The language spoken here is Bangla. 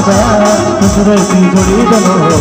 বাবা শ্বশুরের কি জড়ি দেব